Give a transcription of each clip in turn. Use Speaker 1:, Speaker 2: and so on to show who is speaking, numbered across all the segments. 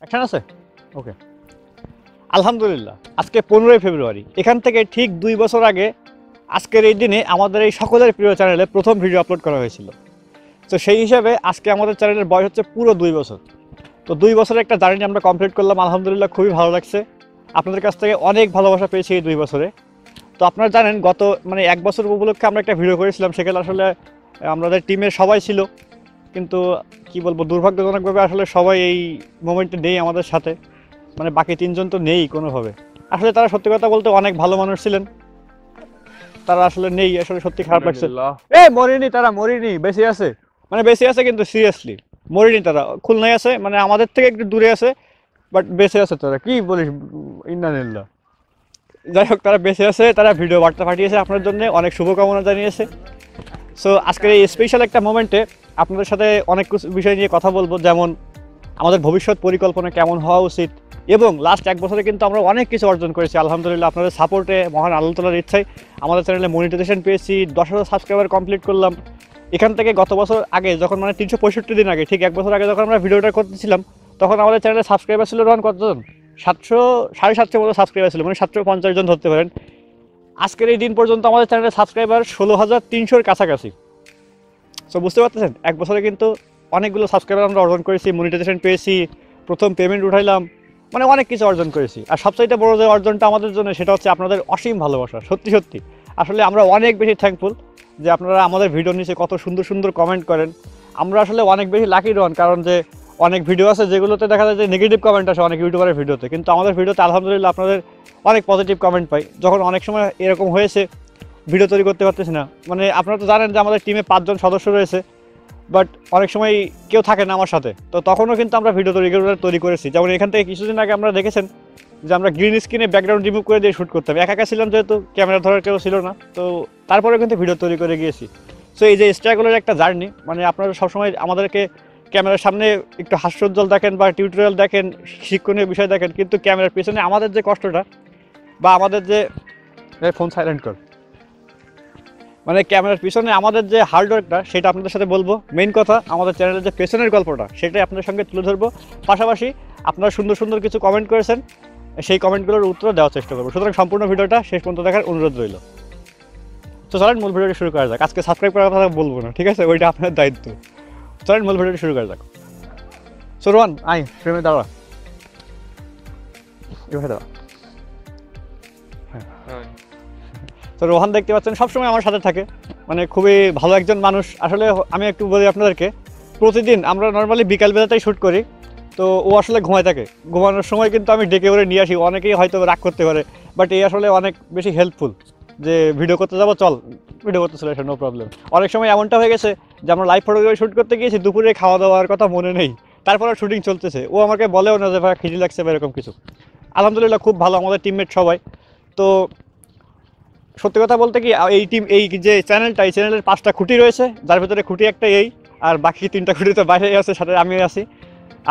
Speaker 1: Action আছে? ওকে আলহামদুলিল্লাহ, আজকে পনেরোই ফেব্রুয়ারি। এখান থেকে ঠিক দুই বছর আগে, আজকের এই দিনে আমাদের এই সকলের প্রিয় চ্যানেলে প্রথম ভিডিও আপলোড করা হয়েছিল। তো সেই হিসাবে আজকে আমাদের চ্যানেলের বয়স হচ্ছে পুরো দুই বছর। তো দুই বছরের একটা জার্নি আমরা কমপ্লিট করলাম। আলহামদুলিল্লাহ খুবই ভালো লাগছে। আপনাদের কাছ থেকে অনেক ভালোবাসা পেয়েছি এই দুই বছরে। তো আপনারা জানেন, গত মানে এক বছর উপলক্ষে আমরা একটা ভিডিও করেছিলাম। সেখানে আসলে, আমাদের টিমের সবাই ছিল। কিন্তু কি বলব দুর্ভাগ্যজনকভাবে আসলে সবাই এই মোমেন্টে নেই আমাদের সাথে। মানে বাকি তিনজন তো নেই কোনোভাবে। আসলে তারা সত্যি কথা বলতে অনেক ভালো মানুষ ছিলেন। তারা আসলে নেই আসলে সত্যি খারাপ লাগছে। এ মরিনি তারা মরিনি বেশি আছে। মানে বেশি আছে কিন্তু সিরিয়াসলি মরিনি তারা খুলনায় আছে মানে আমাদের থেকে একটু দূরে আছে বাট বেঁচে আছে তারা। কি বলিস ইন্দানিল্লা যাই হোক তারা বেঁচে আছে তারা ভিডিও বার্তা পাঠিয়েছে আপনার জন্য অনেক শুভকামনা জানিয়েছে। সো আজকের এই স্পেশাল একটা মোমেন্টে আপনাদের সাথে অনেক কিছু বিষয় নিয়ে কথা বলব, যেমন আমাদের ভবিষ্যৎ পরিকল্পনা কেমন হওয়া উচিত এবং লাস্ট এক বছরে কিন্তু আমরা অনেক কিছু অর্জন করেছি, আলহামদুলিল্লাহ আপনাদের সাপোর্টে মহান আল্লাহ তালার ইচ্ছায় আমাদের চ্যানেলে মনিটাইজেশন পেয়েছি, দশ হাজার সাবস্ক্রাইবার কমপ্লিট করলাম। এখান থেকে গত বছর আগে যখন মানে তিনশো পঁয়ষট্টি দিন আগে, ঠিক এক বছর আগে যখন আমরা ভিডিওটা করতেছিলাম, তখন আমাদের চ্যানেলে সাবস্ক্রাইবার ছিল রন কতজন? সাতশো, সাড়ে সাতশো মতো সাবস্ক্রাইবার ছিল মানে সাতশো পঞ্চাশ জন ধরতে পারেন। আজকের এই দিন পর্যন্ত আমাদের চ্যানেলে সাবস্ক্রাইবার ষোলো হাজার তিনশোর কাছাকাছি। সো বুঝতে পারতেছেন? এক বছরে কিন্তু অনেকগুলো সাবস্ক্রাইবার আমরা অর্জন করেছি মনিটাইজেশন পেয়েছি, প্রথম পেমেন্ট উঠাইলাম মানে অনেক কিছু অর্জন করেছি। আর সবচাইতে বড় যে অর্জনটা আমাদের জন্য, সেটা হচ্ছে আপনাদের অসীম ভালোবাসা, সত্যি সত্যি। আসলে আমরা অনেক বেশি থ্যাঙ্কফুল যে আপনারা আমাদের ভিডিও নিচে কত সুন্দর সুন্দর কমেন্ট করেন। আমরা আসলে অনেক বেশি লাকি রন, কারণ যে অনেক ভিডিও আছে যেগুলোতে দেখা যায় যে নেগেটিভ কমেন্ট আসে অনেক ইউটিউবারের ভিডিওতে কিন্তু আমাদের ভিডিওতে আলহামদুলিল্লাহ আপনাদের অনেক পজিটিভ কমেন্ট পাই। যখন অনেক সময় এরকম হয়েছে ভিডিও তৈরি করতে পারতেছি না। মানে আপনারা তো জানেন যে আমাদের টিমে পাঁচজন সদস্য রয়েছে বাট অনেক সময় কেউ থাকে না আমার সাথে। তো তখনও কিন্তু আমরা ভিডিও তৈরি তৈরি করেছি। যেমন এখান থেকে কিছুদিন আগে আমরা দেখেছেন যে আমরা গ্রিন স্ক্রিনে ব্যাকগ্রাউন্ড রিমুভ করে দিয়ে শ্যুট করতাম। একা একা ছিলাম যেহেতু ক্যামেরা ধরার কেউ ছিল না। তো তারপরে কিন্তু ভিডিও তৈরি করে গিয়েছি। সো এই যে স্ট্রাগলের একটা জার্নি মানে আপনারা সবসময় আমাদেরকে ক্যামেরার সামনে একটু হাস্যোজ্জ্বল দেখেন বা টিউটোরিয়াল দেখেন, শিক্ষণীয় বিষয় দেখেন, কিন্তু ক্যামেরার পেছনে আমাদের যে কষ্টটা বা আমাদের যে ফোন সাইলেন্ট কর মানে ক্যামেরার পিছনে আমাদের যে হার্ডওয়ার্কটা সেটা আপনাদের সাথে বলব। মেইন কথা, আমাদের চ্যানেলের যে পেছনের গল্পটা, সেটাই আপনাদের সঙ্গে তুলে ধরবো। পাশাপাশি আপনারা সুন্দর সুন্দর কিছু কমেন্ট করেছেন, সেই কমেন্টগুলোর উত্তর দেওয়ার চেষ্টা করব। সুতরাং সম্পূর্ণ ভিডিওটা শেষ পর্যন্ত দেখার অনুরোধ রইল। তো চলেন, মূল ভিডিওটা শুরু করা যাক। আজকে সাবস্ক্রাইব করার কথা বলব না, ঠিক আছে? ওইটা আপনার দায়িত্ব। চলেন, মূল ভিডিওটা শুরু করা যাক। সো রোহান আই ফ্রেমে দাঁড়া। এভাবে দাঁড়া। তো রোহান দেখতে পাচ্ছেন, সবসময় আমার সাথে থাকে। মানে খুবই ভালো একজন মানুষ। আসলে আমি একটু বলি আপনাদেরকে, প্রতিদিন আমরা নর্মালি বিকালবেলাতেই শ্যুট করি। তো ও আসলে ঘুমায় থাকে। ঘুমানোর সময় কিন্তু আমি ডেকে করে নিয়ে আসি। অনেকেই হয়তো রাগ করতে পারে বাট এই আসলে অনেক বেশি হেল্পফুল যে ভিডিও করতে যাব, চল ভিডিও করতে চলে নো প্রবলেম অনেক সময় এমনটা হয়ে গেছে যে আমরা লাইভ ফটোগ্রাফি শ্যুট করতে গিয়েছি, দুপুরে খাওয়া দাওয়ার কথা মনে নেই। তারপরে শুটিং চলতেছে। ও আমাকে বলেও না যে, ভাই, খিদি লাগছে বা এরকম কিছু। আলহামদুলিল্লাহ, খুব ভালো, আমাদের টিমমেট সবাই। তো সত্যি কথা বলতে কি, এই টিম এই যে চ্যানেলটা এই চ্যানেলের পাঁচটা খুঁটি রয়েছে, যার ভিতরে খুঁটি একটা এই, আর বাকি তিনটা খুঁটি তো বাইরে আছে, সাথে আমি আছি।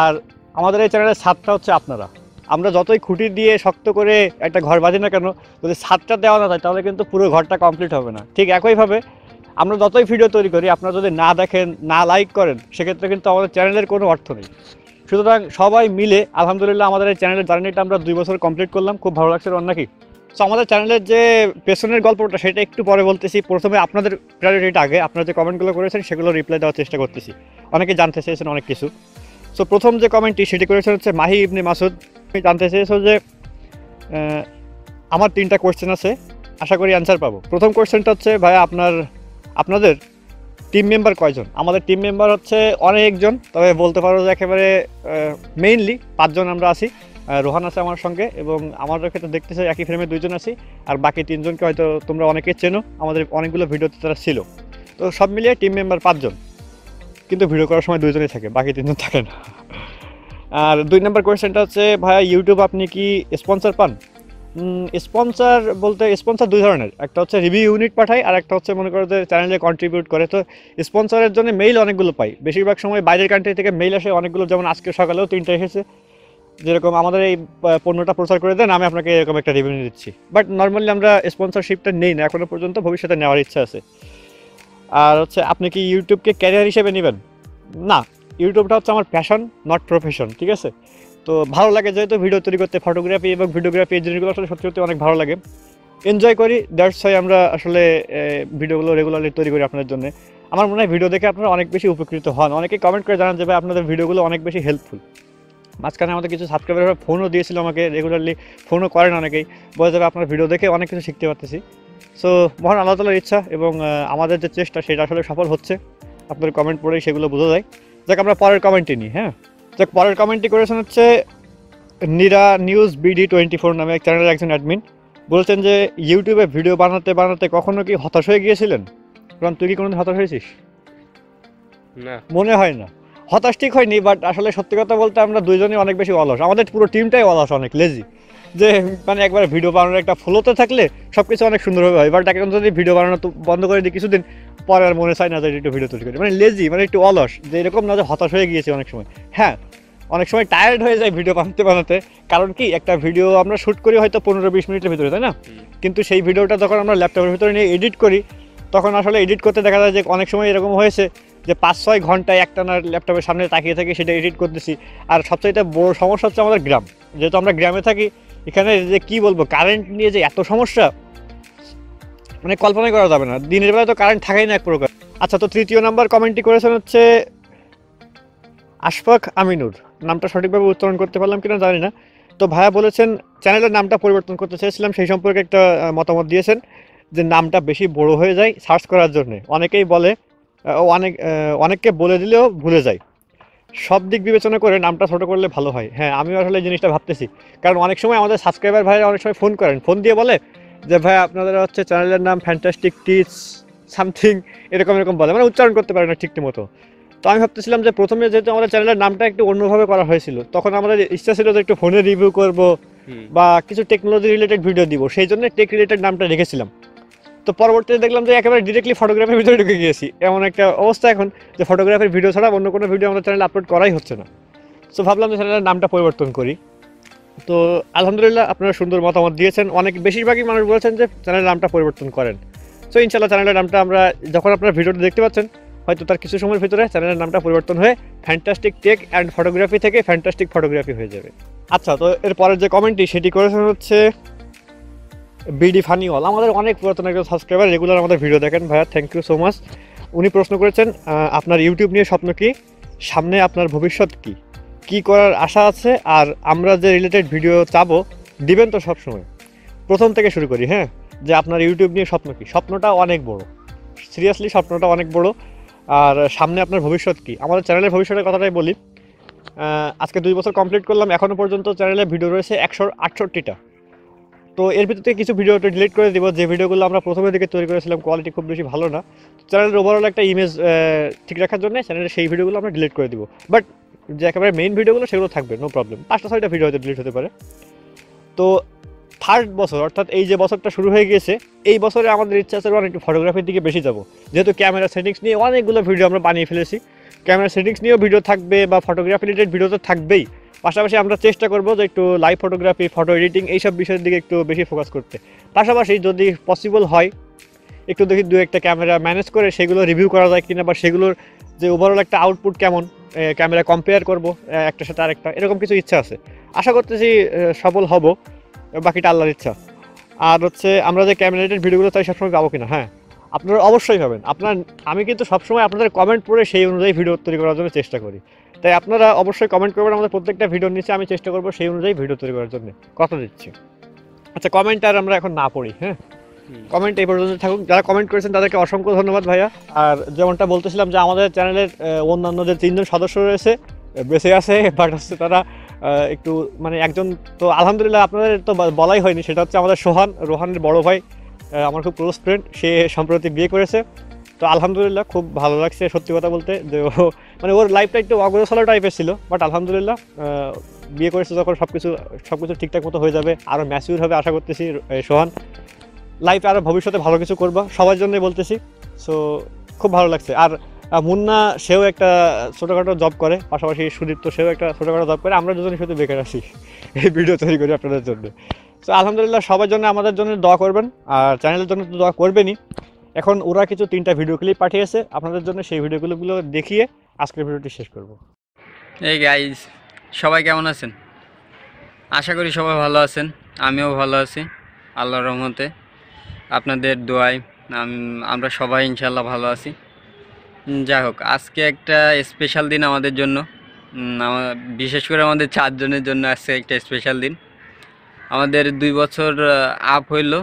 Speaker 1: আর আমাদের এই চ্যানেলের ছাদটা হচ্ছে আপনারা। আমরা যতই খুঁটি দিয়ে শক্ত করে একটা ঘর বাঁধি না কেন, যদি ছাদটা দেওয়া না যায় তাহলে কিন্তু পুরো ঘরটা কমপ্লিট হবে না। ঠিক একইভাবে, আমরা যতই ভিডিও তৈরি করি, আপনারা যদি না দেখেন, না লাইক করেন, সেক্ষেত্রে কিন্তু আমাদের চ্যানেলের কোনো অর্থ নেই। সুতরাং সবাই মিলে, আলহামদুলিল্লাহ আমাদের এই চ্যানেলের জার্নিটা আমরা দুই বছর কমপ্লিট করলাম। খুব ভালো লাগছে অন্য সো আমাদের চ্যানেলের যে পেছনের গল্পটা, সেটা একটু পরে বলতেছি। প্রথমে আপনাদের প্রায়োরিটিটা আগে। আপনারা যে কমেন্টগুলো করেছেন, সেগুলো রিপ্লাই দেওয়ার চেষ্টা করতেছি। অনেকে জানতে চেয়েছেন অনেক কিছু। সো প্রথম যে কমেন্টটি সেটি করেছেন হচ্ছে মাহি ইবনে মাসুদ। তুমি জানতে চেয়েছো যে আমার তিনটা কোয়েশ্চেন আছে। আশা করি অ্যান্সার পাবো। প্রথম কোয়েশ্চেনটা হচ্ছে, ভাই, আপনার, আপনাদের টিম মেম্বার কয়জন? আমাদের টিম মেম্বার হচ্ছে অনেকজন, তবে বলতে পারো যে একেবারে মেইনলি পাঁচজন আমরা আছি। রোহান আছে আমার সঙ্গে এবং আমার ক্ষেত্রে দেখতেছে একই ফ্রেমে দুইজন আছি। আর বাকি তিনজনকে হয়তো তোমরা অনেকে চেনো, আমাদের অনেকগুলো ভিডিওতে তারা ছিল। তো সব মিলিয়ে টিম মেম্বার পাঁচজন। কিন্তু ভিডিও করার সময় দুইজনই থাকে, বাকি তিনজন থাকে না। আর দুই নম্বর কোয়েশ্চেনটা হচ্ছে, ভাইয়া ইউটিউব আপনি কি স্পন্সর পান? স্পন্সর বলতে স্পন্সর দুই ধরনের। একটা হচ্ছে রিভিউ ইউনিট পাঠায় আর একটা হচ্ছে মনে করো যে চ্যানেলে কন্ট্রিবিউট করে। তো স্পন্সরের জন্য মেইল অনেকগুলো পাই। বেশিরভাগ সময় বাইরের কান্ট্রি থেকে মেইল আসে, অনেকগুলো। যেমন আজকে সকালেও তিনটা এসেছে। যেরকম আমাদের এই পণ্যটা প্রচার করে দেন, আমি আপনাকে এরকম একটা রিভিউ দিচ্ছি। বাট নর্মালি আমরা স্পন্সরশিপটা নেই না, এখনও পর্যন্ত ভবিষ্যতে নেওয়ার ইচ্ছা আছে। আর হচ্ছে, আপনি কি ইউটিউবকে ক্যারিয়ার হিসেবে নেবেন? না ইউটিউবটা হচ্ছে আমার প্যাশন নট প্রফেশন ঠিক আছে? তো ভালো লাগে যেহেতু ভিডিও তৈরি করতে ফটোগ্রাফি এবং ভিডিওগ্রাফি এই জিনিসগুলো আসলে সত্যি সত্যি অনেক ভালো লাগে। এনজয় করি দ্যাটস হয় আমরা আসলে ভিডিওগুলো রেগুলারলি তৈরি করি আপনাদের জন্য। আমার মনে হয় ভিডিও দেখে আপনারা অনেক বেশি উপকৃত হন। অনেকে কমেন্ট করে জানান যে, ভাই, আপনাদের ভিডিওগুলো অনেক বেশি হেল্পফুল মাঝখানে আমাদের কিছু সাবস্ক্রাইবার ফোনও দিয়েছিল আমাকে রেগুলারলি ফোনও করেন অনেকেই। বলে যাবে আপনার ভিডিও দেখে অনেক কিছু শিখতে পারতেছি। সো মহান আল্লাহ তালার ইচ্ছা এবং আমাদের যে চেষ্টা সেটা আসলে সফল হচ্ছে। আপনাদের কমেন্ট পড়েই সেগুলো বোঝা যায়। যাক আমরা পরের কমেন্টে নিই হ্যাঁ? যাক পরের কমেন্টটি করেছেন হচ্ছে Nira News BD twenty four নামে এক চ্যানেলের একজন অ্যাডমিন বলছেন যে ইউটিউবে ভিডিও বানাতে বানাতে কখনো কি হতাশ হয়ে গিয়েছিলেন? কারণ তুই কি কোনোদিন হতাশ হয়েছিস?
Speaker 2: না।
Speaker 1: মনে হয় না। হতাশ ঠিক হয়নি বাট আসলে সত্যি কথা বলতে আমরা দুইজনই অনেক বেশি অলস। আমাদের পুরো টিমটাই অলস, অনেক লেজি যে মানে একবার ভিডিও বানানোর একটা ফ্লোতে থাকলে সব কিছু অনেক সুন্দরভাবে হয় বাট এখন যদি ভিডিও বানানো বন্ধ করে দিই কিছুদিন, পরে আর মনে চায় না যে একটু ভিডিও তৈরি করি। মানে লেজি মানে একটু অলস, যে এরকম না যে হতাশ হয়ে গিয়েছি অনেক সময়। হ্যাঁ অনেক সময় টায়ার্ড হয়ে যায় ভিডিও বানাতে বানাতে, কারণ কি, একটা ভিডিও আমরা শ্যুট করি হয়তো পনেরো বিশ মিনিটের ভিতরে, তাই না? কিন্তু সেই ভিডিওটা যখন আমরা ল্যাপটপের ভিতরে নিয়ে এডিট করি, তখন আসলে এডিট করতে দেখা যায় যে অনেক সময় এরকম হয়েছে যে পাঁচ ছয় ঘন্টায় একটানা ল্যাপটপের সামনে তাকিয়ে থাকি সেটা এডিট করতেছি। আর সবচাইতে বড় সমস্যা হচ্ছে আমাদের গ্রাম। যেহেতু আমরা গ্রামে থাকি, এখানে যে কি বলব কারেন্ট নিয়ে যে এত সমস্যা মানে কল্পনাই করা যাবে না। দিনের বেলা তো কারেন্ট থাকেই না এক প্রকার। আচ্ছা তো তৃতীয় নাম্বার কমেন্টটি করেছেন হচ্ছে আশফাক আমিনুর। নামটা সঠিকভাবে উচ্চারণ করতে পারলাম কিনা জানি না। তো ভাইয়া বলেছেন চ্যানেলের নামটা পরিবর্তন করতে চেয়েছিলাম, সেই সম্পর্কে একটা মতামত দিয়েছেন যে নামটা বেশি বড় হয়ে যায় সার্চ করার জন্য। অনেকেই বলে অনেক অনেককে বলে দিলেও ভুলে যায়। সব দিক বিবেচনা করে নামটা ছোট করলে ভালো হয়। হ্যাঁ আমিও আসলে এই জিনিসটা ভাবতেছি। কারণ অনেক সময় আমাদের সাবস্ক্রাইবার ভাইরা অনেক সময় ফোন করেন। ফোন দিয়ে বলে যে ভাই আপনাদের হচ্ছে চ্যানেলের নাম ফ্যান্টাস্টিক টিচ সামথিং এরকম এরকম বলে। মানে উচ্চারণ করতে পারে না ঠিক মতো। তো আমি ভাবতেছিলাম যে প্রথমে যেহেতু আমাদের চ্যানেলের নামটা একটু অন্যভাবে করা হয়েছিল তখন আমাদের ইচ্ছা ছিল যে একটু ফোনে রিভিউ করব বা কিছু টেকনোলজি রিলেটেড ভিডিও দিব। সেই জন্য টেক রিলেটেড নামটা রেখেছিলাম। তো পরবর্তীতে দেখলাম যে একেবারে ডিরেক্টলি ফটোগ্রাফির ভিতরে ঢুকে গিয়েছি। এমন একটা অবস্থা এখন যে ফটোগ্রাফির ভিডিও ছাড়া অন্য কোনো ভিডিও আমাদের চ্যানেলে আপলোড করাই হচ্ছে না। সো ভাবলাম যে চ্যানেলের নামটা পরিবর্তন করি। তো, আলহামদুলিল্লাহ আপনারা সুন্দর মতামত দিয়েছেন। অনেক বেশিরভাগই মানুষ বলেছেন যে চ্যানেলের নামটা পরিবর্তন করেন। সো ইনশাল্লাহ চ্যানেলের নামটা আমরা যখন আপনারা ভিডিওটা দেখতে পাচ্ছেন, হয়তো তার কিছু সময়ের ভিতরে চ্যানেলের নামটা পরিবর্তন হয়ে ফ্যান্টাস্টিক টেক অ্যান্ড ফটোগ্রাফি থেকে ফ্যান্টাস্টিক ফটোগ্রাফি হয়ে যাবে। আচ্ছা তো এরপরের যে কমেন্টটি সেটি করেছেন হচ্ছে বিডি ফানিওয়াল আমাদের অনেক পুরাতন একজন সাবস্ক্রাইবার রেগুলার আমাদের ভিডিও দেখেন ভাইয়া থ্যাংক ইউ সো মাচ উনি প্রশ্ন করেছেন আপনার ইউটিউব নিয়ে স্বপ্ন কি? সামনে আপনার ভবিষ্যৎ কি? কি করার আশা আছে? আর আমরা যে রিলেটেড ভিডিও চাবো, দিবেন তো সবসময়। প্রথম থেকে শুরু করি হ্যাঁ? যে আপনার ইউটিউব নিয়ে স্বপ্ন কি? স্বপ্নটা অনেক বড়। সিরিয়াসলি স্বপ্নটা অনেক বড়। আর সামনে আপনার ভবিষ্যৎ কি? আমাদের চ্যানেলের ভবিষ্যতের কথাটাই বলি। আজকে দুই বছর কমপ্লিট করলাম। এখনও পর্যন্ত চ্যানেলে ভিডিও রয়েছে একশো আটষট্টিটা। তো এর ভিতর থেকে কিছু ভিডিও ডিলিট করে দিব, যে ভিডিওগুলো আমরা প্রথমের দিকে তৈরি করেছিলাম কোয়ালিটি খুব বেশি ভালো না। চ্যানেলের ওভারঅল একটা ইমেজ ঠিক রাখার জন্য চ্যানেলের সেই ভিডিওগুলো আমরা ডিলিট করে দিব। বাট যে একেবারে মেইন ভিডিওগুলো সেগুলো থাকবে নো প্রবলেম পাঁচটা, ছয়টা ভিডিও হয়তো ডিলিট হতে পারে। তো থার্ড বছর, অর্থাৎ এই যে বছরটা শুরু হয়ে গিয়েছে এই বছরে আমাদের ইচ্ছা আছে অনেক ফটোগ্রাফির দিকে বেশি যাব। যেহেতু ক্যামেরা সেটিংস নিয়ে অনেকগুলো ভিডিও আমরা বানিয়ে ফেলেছি। ক্যামেরা সেটিংস নিয়েও ভিডিও থাকবে বা ফটোগ্রাফি রিলেটেড ভিডিও তো থাকবেই। পাশাপাশি আমরা চেষ্টা করব যে একটু লাইভ ফটোগ্রাফি ফটো এডিটিং এইসব বিষয়ের দিকে একটু বেশি ফোকাস করতে। পাশাপাশি যদি পসিবল হয়, একটু দেখি দু একটা ক্যামেরা ম্যানেজ করে সেগুলো রিভিউ করা যায় কিনা বা সেগুলোর যে ওভারঅল একটা আউটপুট কেমন ক্যামেরা কম্পেয়ার করব একটার সাথে আরেকটা, এরকম কিছু ইচ্ছা আছে। আশা করতেছি সফল হব, বাকিটা আল্লাহর ইচ্ছা। আর হচ্ছে, আমরা যে ক্যামেরা রিলেটেড ভিডিওগুলো চাই, সবসময় পাবো কিনা হ্যাঁ? আপনারা অবশ্যই পাবেন। আপনার, আমি কিন্তু সবসময় আপনাদের কমেন্ট পড়ে সেই অনুযায়ী ভিডিও তৈরি করার জন্য চেষ্টা করি। তাই আপনারা অবশ্যই কমেন্ট করবেন আমাদের প্রত্যেকটা ভিডিওর নিচে আমি চেষ্টা করব সেই অনুযায়ী ভিডিও তৈরি করার জন্য। কথা দিচ্ছি। আচ্ছা কমেন্ট আর আমরা এখন না পড়ি হ্যাঁ? কমেন্ট এই পর্যন্ত থাকুক। যারা কমেন্ট করেছেন তাদেরকে অসংখ্য ধন্যবাদ ভাইয়া। আর যেমনটা বলতেছিলাম যে আমাদের চ্যানেলের অন্যান্য যে তিনজন সদস্য রয়েছে বেঁচে আছে বাট হচ্ছে তারা একটু মানে একজন তো আলহামদুলিল্লাহ আপনাদের তো বলাই হয়নি সেটা হচ্ছে আমাদের সোহান রোহানের বড় ভাই আমার খুব ক্লোজ ফ্রেন্ড সে সম্প্রতি বিয়ে করেছে। তো আলহামদুলিল্লাহ খুব ভালো লাগছে সত্যি কথা বলতে যে ও মানে ওর লাইফটা একটু অগ্রসলা টাইপের ছিল বাট আলহামদুলিল্লাহ বিয়ে করেছে যখন সব কিছু সব কিছু ঠিকঠাক মতো হয়ে যাবে আরও ম্যাচিউর হবে আশা করতেছি সোহান। লাইফে আরও ভবিষ্যতে ভালো কিছু করবা, সবার জন্যই বলতেছি। সো খুব ভালো লাগছে। আর মুন্না, সেও একটা ছোটোখাটো জব করে, পাশাপাশি সুদীপ্ত, সেও একটা ছোটোখাটো জব করে, আমরা দুজনই শুধু বেকার আছি। এই ভিডিও তৈরি করি আপনাদের জন্য। তো আলহামদুলিল্লাহ, সবার জন্য আমাদের জন্য দোয়া করবেন, আর চ্যানেলের জন্য তো দোয়া করবেনই। এখন ওরা কিছু তিনটা ভিডিও ক্লিপ পাঠিয়েছে। আপনাদের জন্য সেই ভিডিওগুলো দেখিয়ে আজকের ভিডিওটি শেষ করব।
Speaker 3: এই গাইজ সবাই কেমন আছেন? আশা করি সবাই ভালো আছেন আমিও ভালো আছি আল্লাহ রহমতে। আপনাদের দোয়ায় আমরা সবাই ইনশাল্লাহ ভালো আছি। যাই হোক আজকে একটা স্পেশাল দিন আমাদের জন্য। উম, আমা- বিশেষ করে আমাদের চারজনের জন্য আজকে একটা স্পেশাল দিন। আমাদের দুই বছর আপ হইল।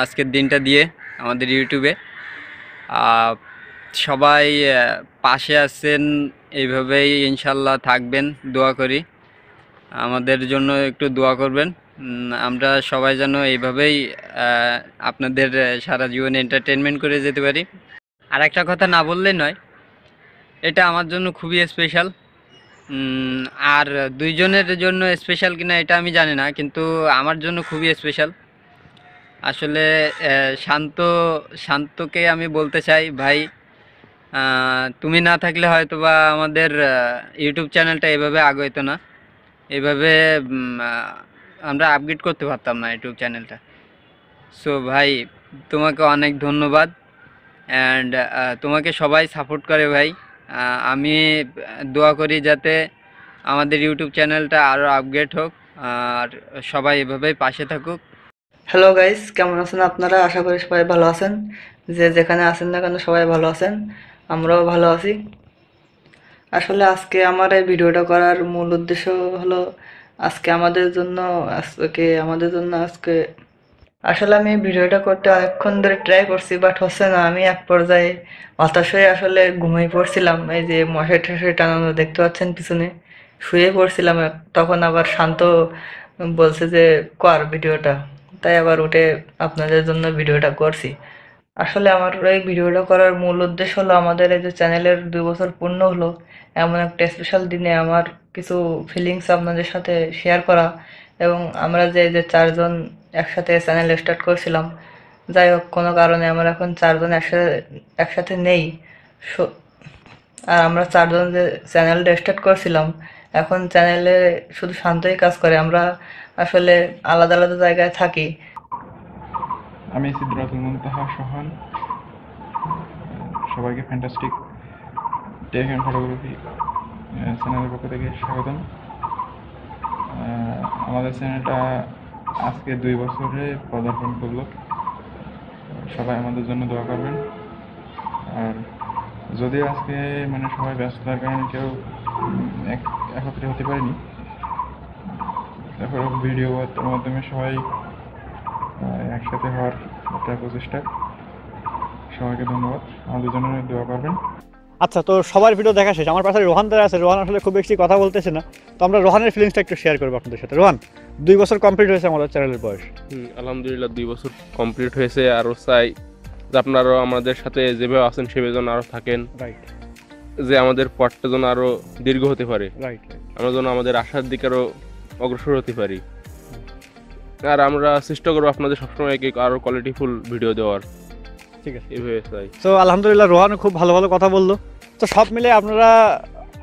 Speaker 3: আজকের দিনটা দিয়ে আমাদের ইউটিউবে। সবাই পাশে আছেন, এইভাবেই ইনশাল্লাহ থাকবেন, দোয়া করি। আমাদের জন্য একটু দোয়া করবেন। আমরা সবাই যেন এইভাবেই আপনাদের সারা জীবন এন্টারটেনমেন্ট করে যেতে পারি। আর একটা কথা না বললেই নয়, এটা আমার জন্য খুবই স্পেশাল আর দুইজনের জন্য স্পেশাল কিনা এটা আমি জানি না, কিন্তু আমার জন্য খুবই স্পেশাল আসলে শান্ত, শান্তকে আমি বলতে চাই, ভাই তুমি না থাকলে হয়তো বা আমাদের ইউটিউব চ্যানেলটা এভাবে আগাইতো না। এভাবে আমরা আপগ্রেড করতে পারতাম না ইউটিউব চ্যানেলটা। সো ভাই, তোমাকে অনেক ধন্যবাদ। অ্যান্ড তোমাকে সবাই সাপোর্ট করে, ভাই। আমি দোয়া করি যাতে আমাদের ইউটিউব চ্যানেলটা আরও আপগ্রেড হোক। আর সবাই এভাবেই পাশে থাকুক।
Speaker 4: হ্যালো গাইস কেমন আছেন আপনারা? আশা করি সবাই ভালো আছেন। যে যেখানে আছেন না কেন সবাই ভালো আছেন। আমরাও ভালো আছি। আসলে আজকে আমার এই ভিডিওটা করার মূল উদ্দেশ্য হলো আজকে আমাদের জন্য, আজকে আমাদের জন্য আজকে, আসলে আমি ভিডিওটা করতে অনেকক্ষণ ধরে ট্রাই করছি বাট হচ্ছে না। আমি এক পর্যায়ে হতাশ হয়ে আসলে ঘুমিয়ে পড়ছিলাম। এই যে মশাই টশাই টানানো দেখতে পাচ্ছেন পিছনে। শুয়ে পড়ছিলাম। তখন আবার শান্ত বলছে যে, কর ভিডিওটা। তাই আবার উঠে আপনাদের জন্য ভিডিওটা করছি। আসলে আমার এই ভিডিওটা করার মূল উদ্দেশ্য হলো আমাদের এই যে চ্যানেলের দুই বছর পূর্ণ হলো, এমন একটা স্পেশাল দিনে আমার কিছু ফিলিংস আপনাদের সাথে শেয়ার করা এবং আমরা যে যে চারজন একসাথে চ্যানেল স্টার্ট করছিলাম, যাই হোক, কোনো কারণে আমরা এখন চারজন একসাথে একসাথে নেই। আর আমরা চারজন যে চ্যানেলটা স্টার্ট করছিলাম এখন চ্যানেলে শুধু শান্তই কাজ করে, আমরা আসলে আলাদা আলাদা জায়গায় থাকি।
Speaker 5: আমি সিদ্ধাতুল মুনতাহা সোহান। সবাইকে ফ্যান্টাস্টিক টেক অ্যান্ড ফটোগ্রাফি চ্যানেলের পক্ষ থেকে স্বাগতম। আমাদের চ্যানেলটা আজকে দুই বছরে পদার্পণ করল। সবাই আমাদের জন্য দোয়া করবেন। আর যদিও আজকে মানে সবাই ব্যস্ততার কারণে কেউ এক- একত্রে হতে পারেনি। তারপর ভিডিও মাধ্যমে সবাই একসাথে হওয়ার একটা প্রচেষ্টা। সবাইকে ধন্যবাদ। আমাদের জন্য দোয়া করবেন।
Speaker 1: আচ্ছা তো সবার ভিডিও দেখা শেষ। আমার পাশে রোহান দাঁড়া আছে। রোহান আসলে খুব বেশি কথা বলতেছে না। তো আমরা রোহানের ফিলিংসটা একটু শেয়ার করব আপনাদের সাথে। রোহান দুই বছর কমপ্লিট হয়েছে আমাদের চ্যানেলের বয়স।
Speaker 2: হুম, আলহামদুলিল্লাহ দুই বছর কমপ্লিট হয়েছে। আরও চাই যে আপনারাও আমাদের সাথে যেভাবে আছেন সেভাবে যেন আরও থাকেন।
Speaker 1: রাইট
Speaker 2: যে আমাদের পথটা যেন আরও দীর্ঘ হতে পারে।
Speaker 1: রাইট
Speaker 2: আমরা যেন আমাদের আশার দিকে আরও অগ্রসর হতে পারি। আর আমরা চেষ্টা করব আপনাদের সবসময় আরও কোয়ালিটিফুল ভিডিও দেওয়ার।
Speaker 1: ঠিক আছে।
Speaker 2: এইভাবে চাই
Speaker 1: তো আলহামদুলিল্লাহ রোহান খুব ভালো ভালো কথা বলল। তো সব মিলে আপনারা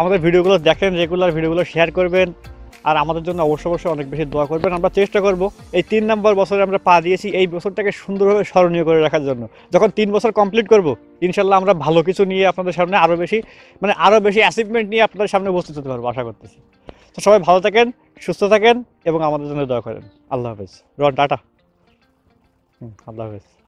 Speaker 1: আমাদের ভিডিওগুলো দেখেন রেগুলার ভিডিওগুলো শেয়ার করবেন। আর আমাদের জন্য অবশ্য অবশ্যই অনেক বেশি দোয়া করবেন। আমরা চেষ্টা করব এই তিন নম্বর বছরে আমরা পা দিয়েছি এই বছরটাকে সুন্দরভাবে স্মরণীয় করে রাখার জন্য। যখন তিন বছর কমপ্লিট করব ইনশাল্লাহ আমরা ভালো কিছু নিয়ে আপনাদের সামনে আরও বেশি মানে আরও বেশি অ্যাচিভমেন্ট নিয়ে আপনাদের সামনে উপস্থিত হতে পারব আশা করতেছি। তো সবাই ভালো থাকেন সুস্থ থাকেন এবং আমাদের জন্য দোয়া করেন। আল্লাহ হাফেজ। রোহান টাটা। হুম, আল্লাহ হাফেজ।